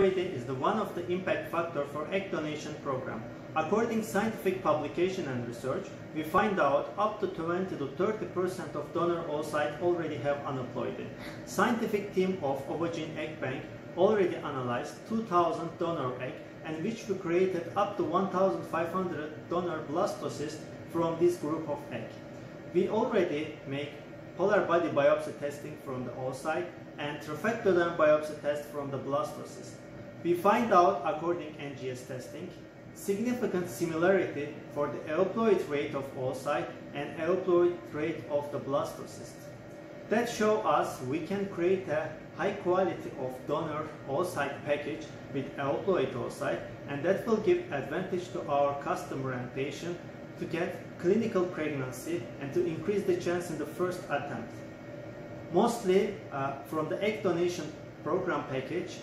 is the one of the impact factor for egg donation program. According scientific publication and research, we find out up to 20 to 30 percent of donor oocyte already have aneuploidy. Scientific team of Ovogene Egg Bank already analyzed 2000 donor egg and which we created up to 1500 donor blastocysts from this group of egg. We already make polar body biopsy testing from the oocyte and trophectoderm biopsy test from the blastocyst. We find out, according NGS testing, significant similarity for the euploid rate of oocyte and euploid rate of the blastocyst. That show us we can create a high quality of donor oocyte package with euploid oocyte and that will give advantage to our customer and patient to get clinical pregnancy and to increase the chance in the first attempt. Mostly uh, from the egg donation program package,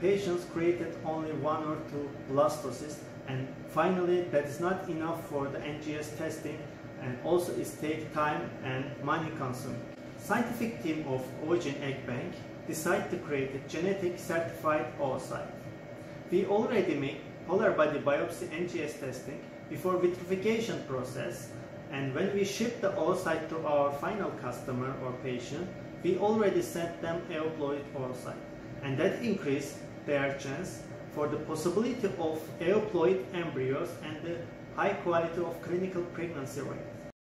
patients created only one or two blastocysts and finally that is not enough for the NGS testing and also it takes time and money consuming. Scientific team of Ovogene Egg Bank decided to create a genetic certified oocyte. We already make polar body biopsy NGS testing before vitrification process and when we ship the oocyte to our final customer or patient, we already sent them euploid oocyte and that increased their chance for the possibility of euploid embryos and the high quality of clinical pregnancy rate.